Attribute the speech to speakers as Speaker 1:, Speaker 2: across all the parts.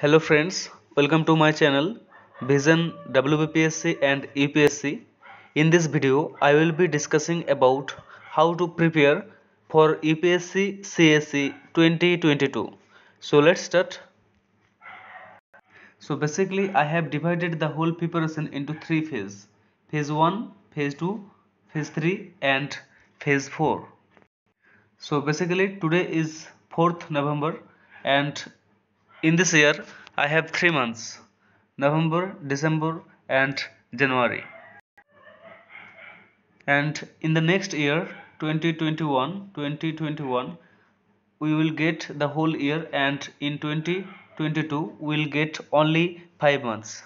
Speaker 1: Hello friends, welcome to my channel Vision WBPSC and UPSC. In this video, I will be discussing about how to prepare for UPSC CSE 2022. So let's start. So basically, I have divided the whole preparation into three phases: phase 1, phase 2, phase 3, and phase 4. So basically, today is 4th November, and in this year, I have three months November, December, and January. And in the next year, 2021, 2021, we will get the whole year, and in 2022, we will get only five months.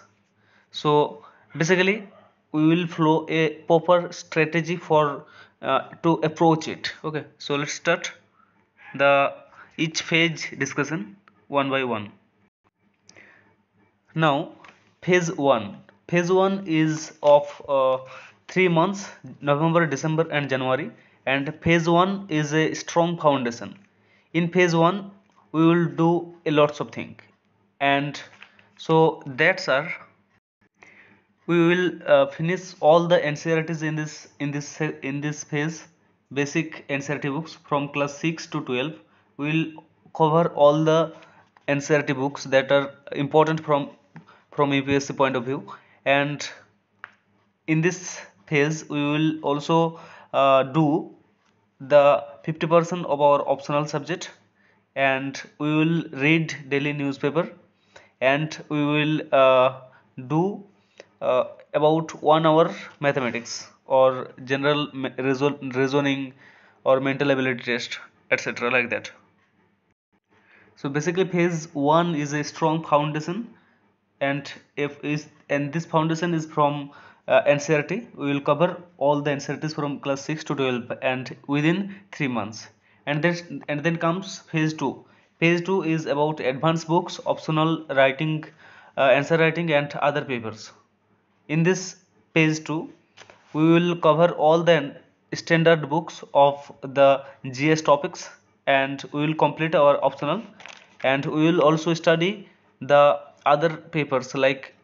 Speaker 1: So basically, we will follow a proper strategy for uh, to approach it. Okay, so let's start the each phase discussion one by one. Now, phase one. Phase one is of uh, three months November, December, and January, and phase one is a strong foundation. In phase one, we will do a lots of things, and so that's our we will uh, finish all the NCERTs in this in this in this phase basic NCERT books from class 6 to 12 we will cover all the NCERT books that are important from from UPSC point of view. And in this phase we will also uh, do the 50% of our optional subject. And we will read daily newspaper. And we will uh, do uh, about one hour mathematics or general reasoning or mental ability test etc like that so basically phase 1 is a strong foundation and if is and this foundation is from uh, NCERT we will cover all the NCERTs from class 6 to 12 and within 3 months. And then and then comes phase 2 phase 2 is about advanced books optional writing uh, answer writing and other papers. In this phase 2 we will cover all the standard books of the GS topics and we will complete our optional. And we will also study the other papers like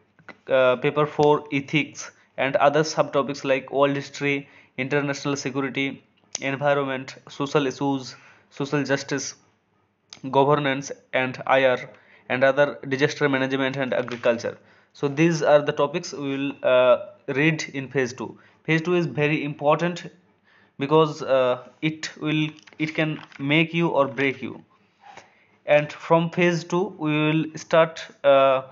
Speaker 1: uh, paper 4 ethics and other subtopics like world history international security environment social issues social justice governance and IR and other disaster management and agriculture. So these are the topics we will uh, read in phase 2 phase 2 is very important because uh, it will it can make you or break you. And from phase 2 we will start uh,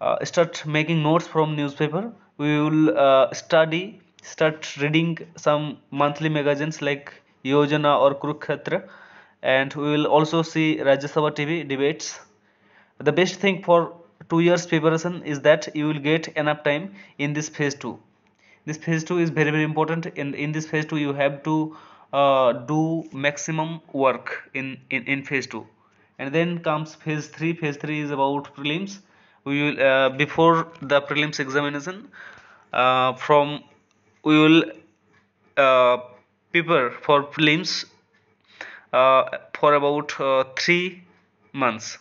Speaker 1: uh, start making notes from newspaper. We will uh, study start reading some monthly magazines like Yojana or Kurukshetra. And we will also see Rajya Sabha TV debates. The best thing for two years preparation is that you will get enough time in this phase 2 this phase 2 is very very important. And in this phase 2 you have to uh, do maximum work in, in in phase 2 and then comes phase 3 phase 3 is about prelims. We will uh, before the prelims examination uh, from we will uh, prepare for prelims uh, for about uh, 3 months.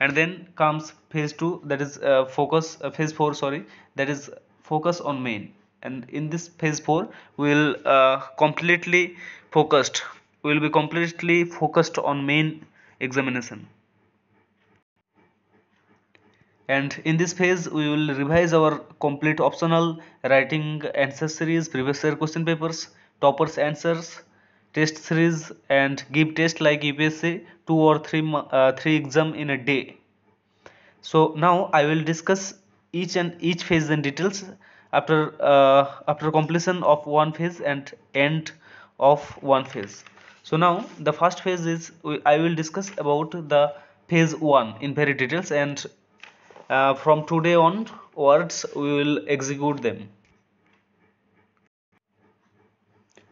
Speaker 1: And then comes phase 2 that is uh, focus phase 4 sorry. That is focus on main and in this phase 4 we will uh, completely focused we will be completely focused on main examination. And in this phase we will revise our complete optional writing answer series previous year question papers toppers answers test series and give test like UPSC two or three uh, three exam in a day. So now I will discuss each and each phase in details after uh, after completion of one phase and end of one phase. So now the first phase is I will discuss about the phase 1 in very details and uh, from today onwards we will execute them.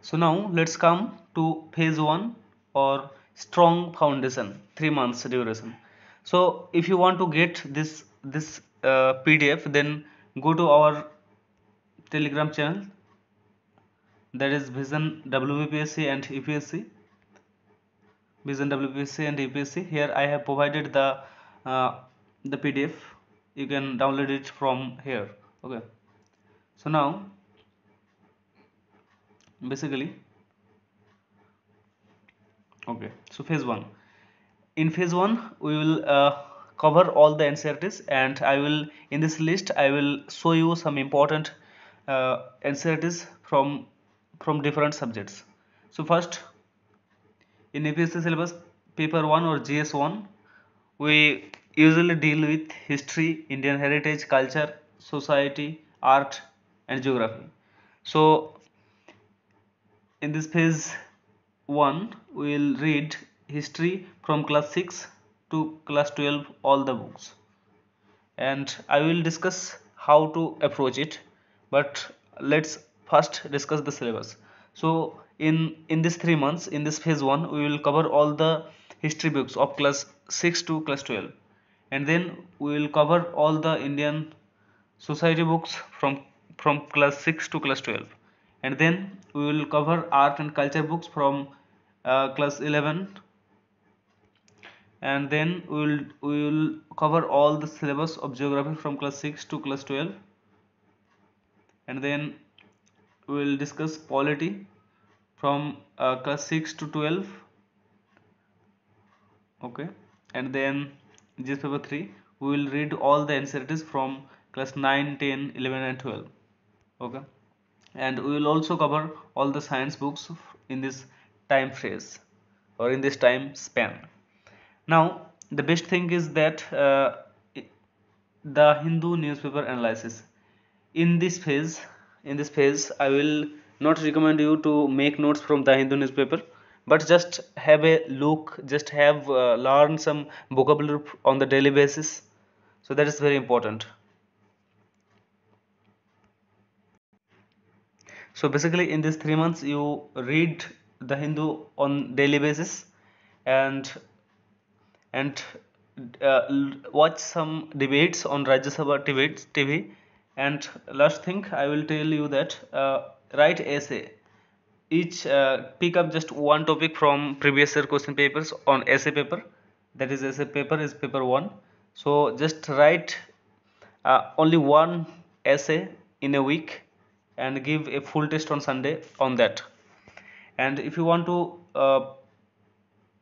Speaker 1: So now let's come to phase 1 or strong foundation 3 months duration. So if you want to get this this uh, pdf then go to our telegram channel that is vision wbpsc and upsc vision wbpsc and upsc here i have provided the uh, the pdf you can download it from here. Okay. So now basically okay. So phase one. In phase one we will uh, cover all the NCERTs and I will in this list I will show you some important uh, from from different subjects. So first in UPSC syllabus paper 1 or GS1 we usually deal with history Indian heritage culture society art and geography. So in this phase 1 we will read history from class 6 to class 12 all the books. And I will discuss how to approach it but let's first discuss the syllabus. So in in this three months in this phase 1 we will cover all the history books of class 6 to class 12 and then we will cover all the Indian society books from from class 6 to class 12 and then we will cover art and culture books from uh, class 11 and then we will we will cover all the syllabus of geography from class 6 to class 12 and then we will discuss polity from uh, class 6 to 12 okay. And then GS paper 3 we will read all the NCERTs from class 9 10 11 and 12 okay. And we will also cover all the science books in this time phrase or in this time span. Now the best thing is that uh, the Hindu newspaper analysis in this phase in this phase I will not recommend you to make notes from the Hindu newspaper but just have a look just have uh, learn some vocabulary on the daily basis. So that is very important. So basically in these three months you read the Hindu on daily basis and and uh, watch some debates on Rajya Sabha debates TV and last thing I will tell you that uh, write essay. Each uh, pick up just one topic from previous year question papers on essay paper. That is essay paper is paper 1 so just write uh, only one essay in a week and give a full test on Sunday on that. And if you want to uh,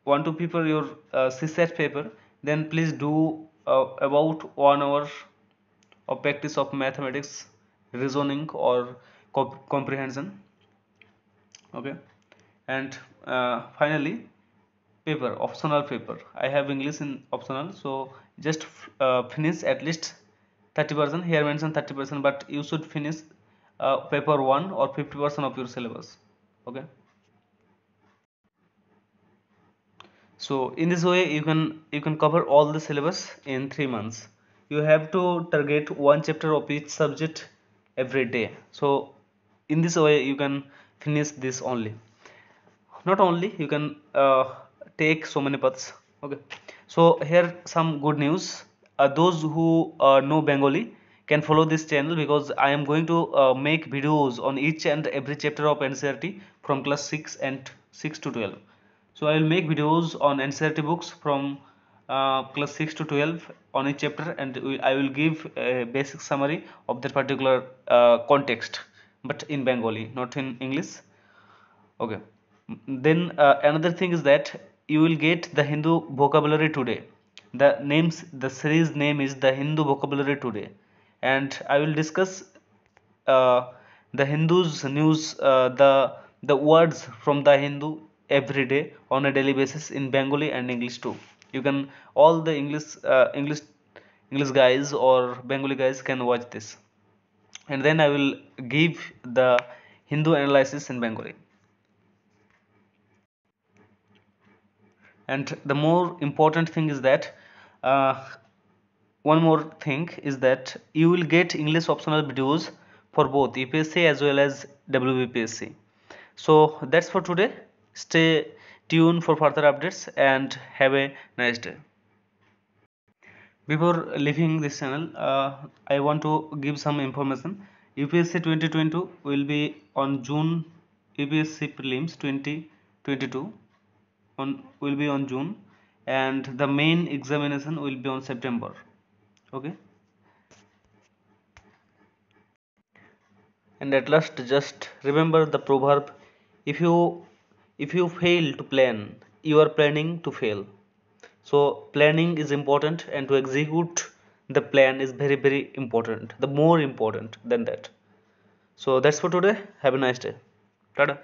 Speaker 1: want to prepare your uh, CSAT paper then please do uh, about one hour of practice of mathematics reasoning or comp comprehension. Okay? And uh, finally paper optional paper. I have English in optional so just uh, finish at least 30% here mentioned 30% but you should finish uh, paper 1 or 50% of your syllabus. Okay? So in this way you can you can cover all the syllabus in three months you have to target one chapter of each subject every day. So in this way you can finish this only. Not only you can uh, take so many paths. Okay. So here some good news. Uh, those who uh, know Bengali can follow this channel because I am going to uh, make videos on each and every chapter of NCERT from class 6 and 6 to 12 so I will make videos on NCERT books from uh, class 6 to 12 on each chapter and I will give a basic summary of that particular uh, context but in Bengali not in English. Okay. Then uh, another thing is that you will get the Hindu vocabulary today. The names the series name is the Hindu vocabulary today. And I will discuss uh, the Hindus news uh, the the words from the Hindu every day on a daily basis in Bengali and English too. You can all the English uh, English English guys or Bengali guys can watch this, and then I will give the Hindu analysis in Bengali. And the more important thing is that uh, one more thing is that you will get English optional videos for both UPSC as well as WBPSC. So that's for today stay tuned for further updates and have a nice day. Before leaving this channel uh, i want to give some information. Upsc 2022 will be on june upsc prelims 2022 on will be on june and the main examination will be on september. Okay? And at last just remember the proverb if you if you fail to plan you are planning to fail. So planning is important and to execute the plan is very very important the more important than that. So that's for today. Have a nice day. Tada